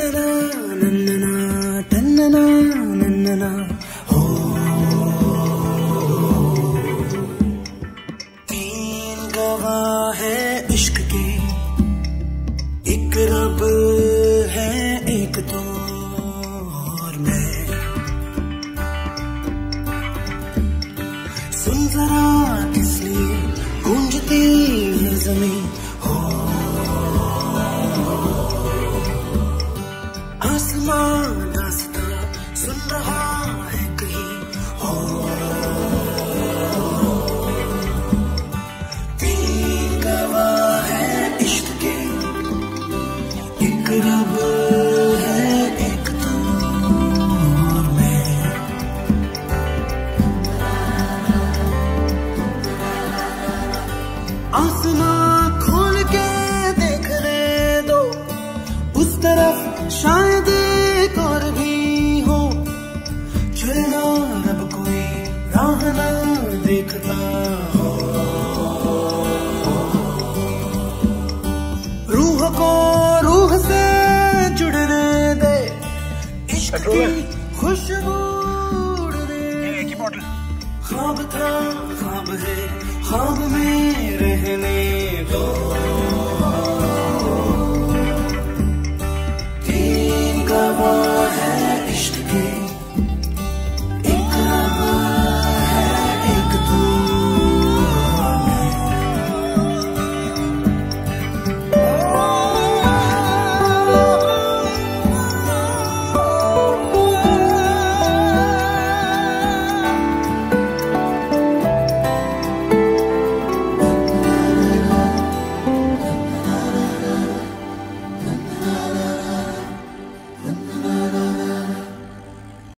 ನನ್ನನಾ ನನ್ನನ ತನ್ನನ ನನ್ನನ ಹೋ तीन गवाह है इश्क के एक रब है एक तो और मैं सुन जरा किस लिए गूंजती है जमीन हो 吗？देखता रूह को रूह से जुड़ने दे इश्क की खुशबू खाब था